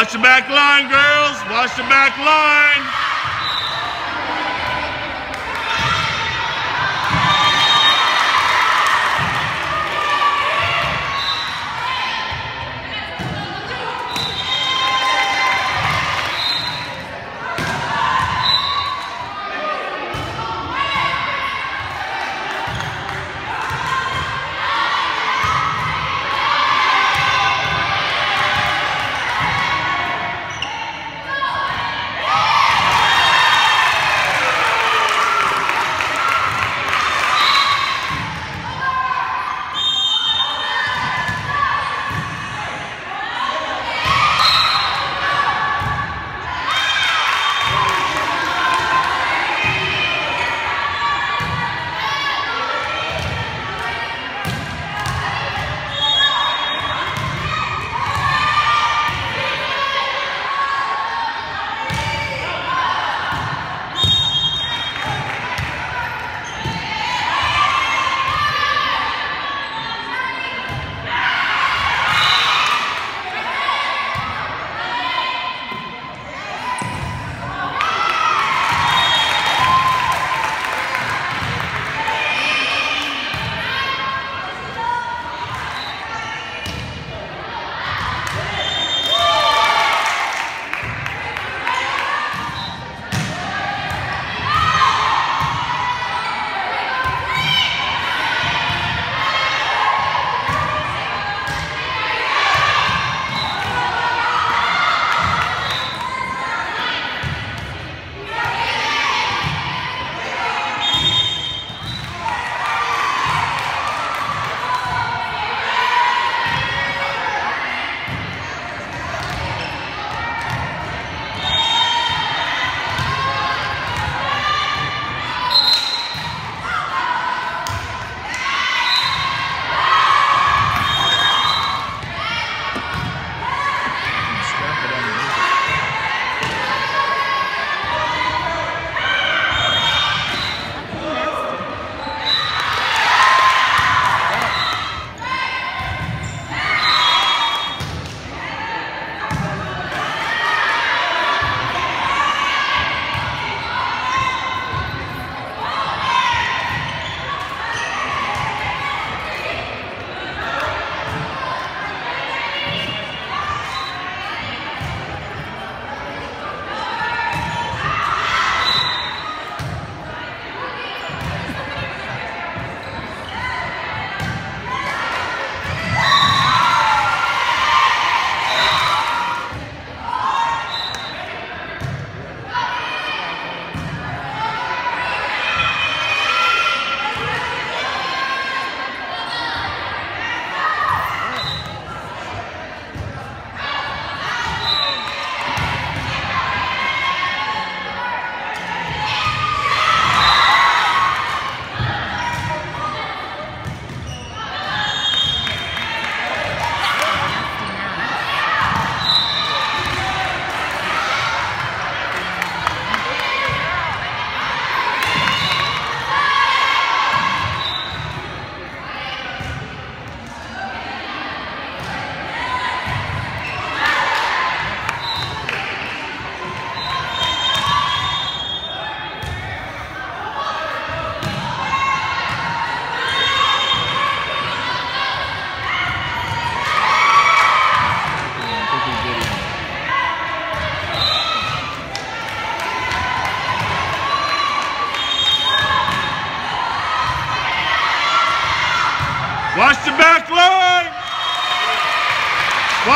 Watch the back line, girls. Watch the back line.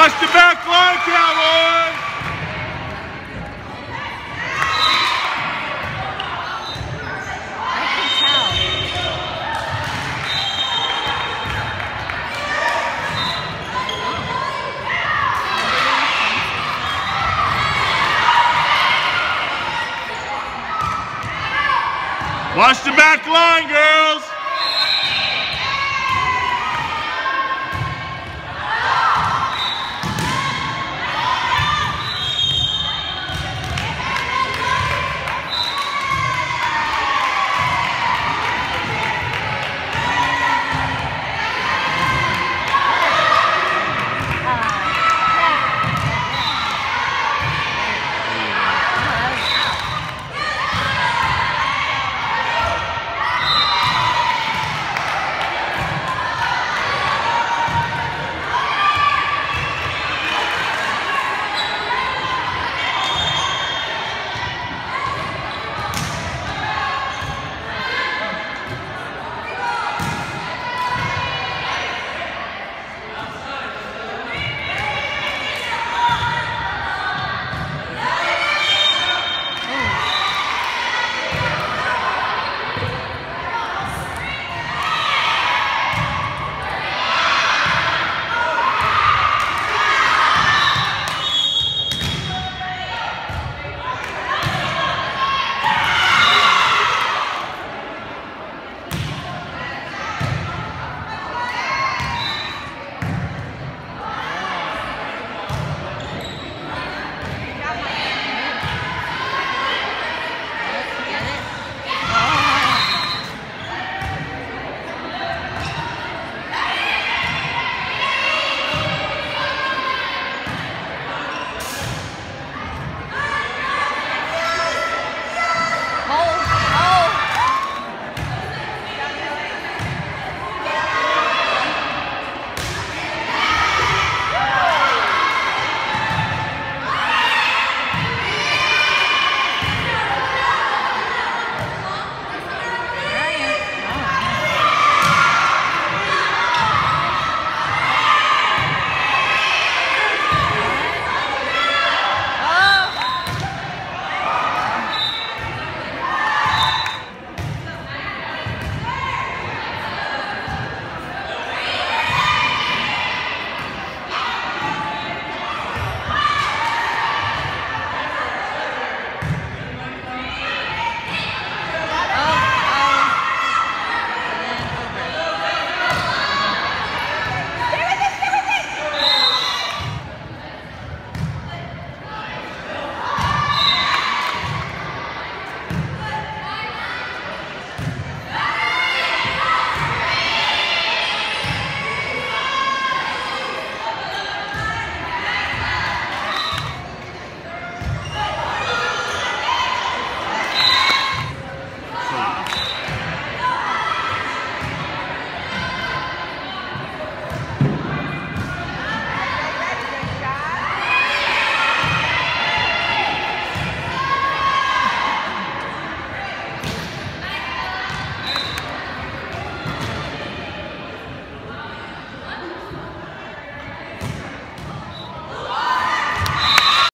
Watch the back line, Cowboys. Watch the back line, girls.